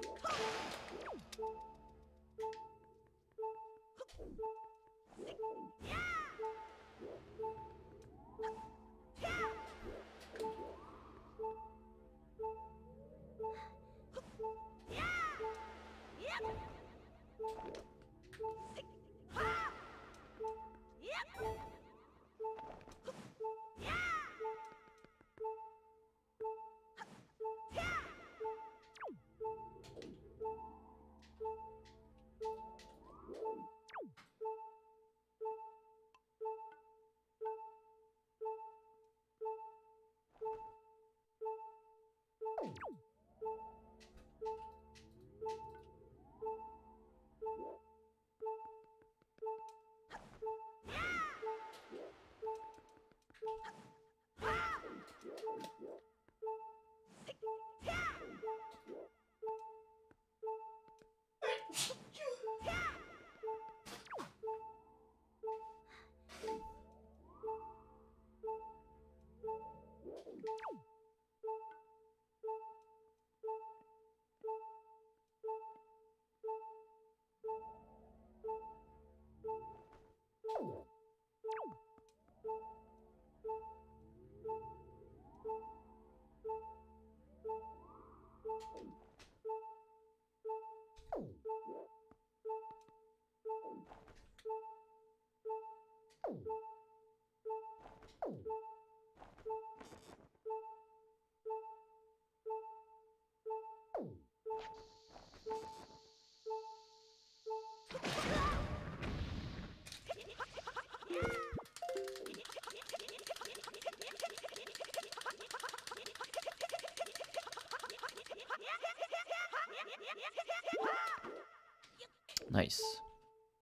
Yeah! Nice.